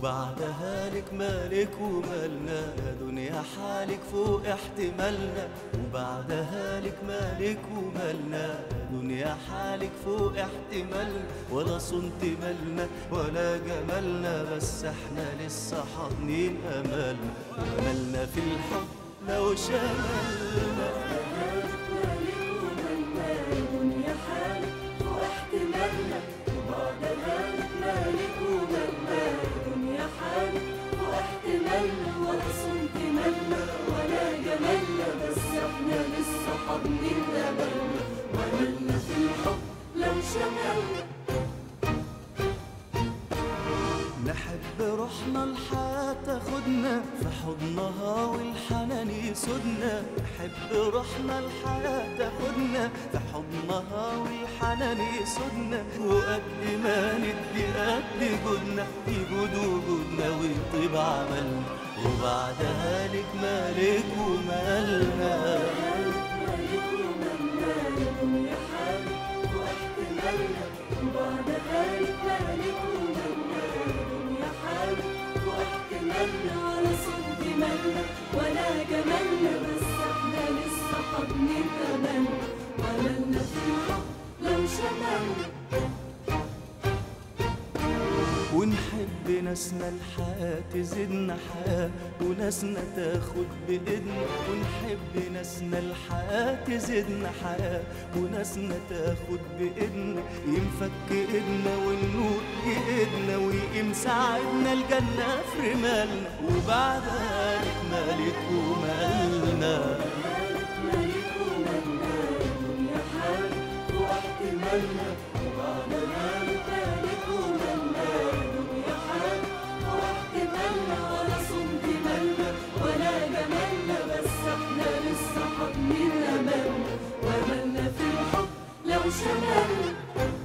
وبعدها لك مالك ومالنا يا دنيا حالك فوق احتمالنا. وبعدها لك مالك ومالنا يا دنيا حالك فوق احتمالنا. ولا صنت مالنا ولا جمالنا بس إحنا لسه حاضنين املنا أملنا في الحب لو شملنا شملنا نحب روحنا الحياة تاخدنا في حضنها والحنان يسودنا نحب روحنا الحياة تاخدنا في حضنها والحنان يسودنا وقد ما ندي قد جودنا يجود وجودنا ويطيب عملنا. وبعدها لك مالك ومالنا. وبعد ومالنا دنيا حالك واحتمالنا ولا صد مالنا ولا جمالنا بس إحنا لسه حاضنين املنا واملنا في لو شملنا ونحب ناسنا الحياة تزيدنا حياة وناسنا تاخد بإيدنا. ونحب ناسنا الحياة تزيدنا حياة وناسنا تاخد بإيدنا. ينفك إيدنا والنور إيدنا ويقيم ساعدنا الجنة في رمالنا. وبعد ذلك مالك ومالنا. مالك ومالنا دنيا حالك واحتمالنا Senhor.